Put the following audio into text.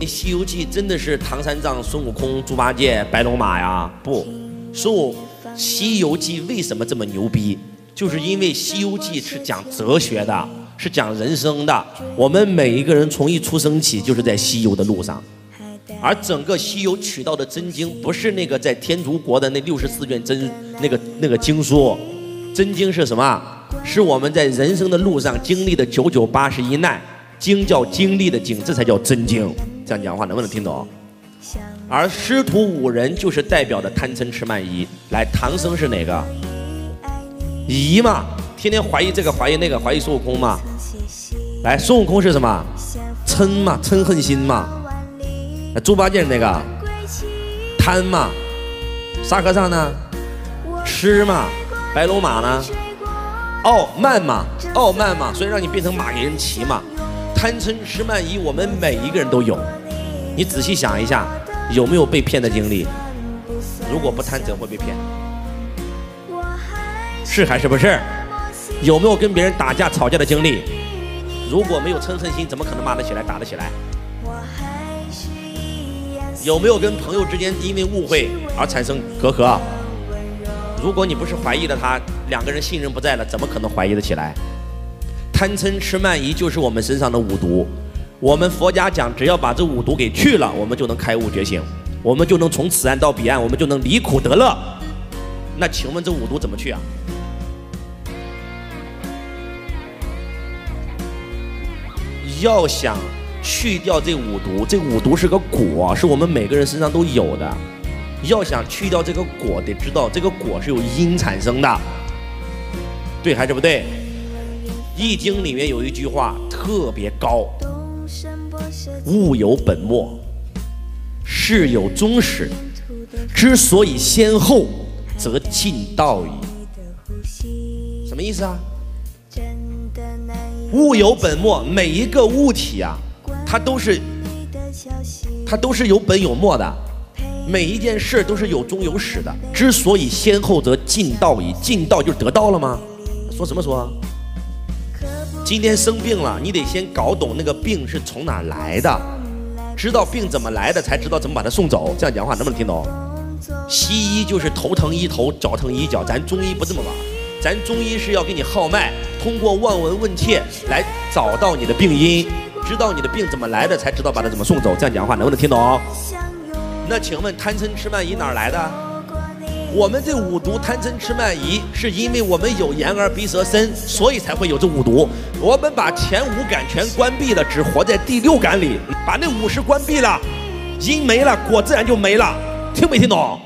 《西游记》真的是唐三藏、孙悟空、猪八戒、白龙马呀？不，孙悟《西游记》为什么这么牛逼？就是因为《西游记》是讲哲学的，是讲人生的。我们每一个人从一出生起就是在西游的路上，而整个西游取到的真经，不是那个在天竺国的那六十四卷真那个那个经书，真经是什么？是我们在人生的路上经历的九九八十一难。经叫经历的经，这才叫真经。这样讲话能不能听懂？而师徒五人就是代表的贪嗔痴慢疑。来，唐僧是哪个？疑嘛，天天怀疑这个怀疑那个，怀疑孙悟空嘛。来，孙悟空是什么？嗔嘛，嗔恨心嘛。猪八戒是哪个？贪嘛。沙和尚呢？吃嘛。白龙马呢？傲慢嘛，傲慢嘛，所以让你变成马给人骑嘛。贪嗔痴慢疑，我们每一个人都有。你仔细想一下，有没有被骗的经历？如果不贪，怎会被骗？是还是不是？有没有跟别人打架吵架的经历？如果没有嗔恨心，怎么可能骂得起来、打得起来？有没有跟朋友之间因为误会而产生隔阂？如果你不是怀疑了他，两个人信任不在了，怎么可能怀疑得起来？贪嗔痴慢疑就是我们身上的五毒，我们佛家讲，只要把这五毒给去了，我们就能开悟觉醒，我们就能从此岸到彼岸，我们就能离苦得乐。那请问这五毒怎么去啊？要想去掉这五毒，这五毒是个果，是我们每个人身上都有的。要想去掉这个果，得知道这个果是由因产生的，对还是不对？《易经》里面有一句话特别高：“物有本末，事有终始。之所以先后，则近道矣。”什么意思啊？物有本末，每一个物体啊，它都是它都是有本有末的，每一件事都是有终有始的。之所以先后，则近道矣。近道就是得到了吗？说什么说？今天生病了，你得先搞懂那个病是从哪来的，知道病怎么来的，才知道怎么把它送走。这样讲话能不能听懂？西医就是头疼医头，脚疼医脚，咱中医不这么玩，咱中医是要给你号脉，通过望闻问切来找到你的病因，知道你的病怎么来的，才知道把它怎么送走。这样讲话能不能听懂？那请问贪嗔痴慢疑哪来的？我们这五毒贪嗔痴慢疑，是因为我们有眼耳鼻舌身，所以才会有这五毒。我们把前五感全关闭了，只活在第六感里，把那五十关闭了，因没了，果自然就没了。听没听懂？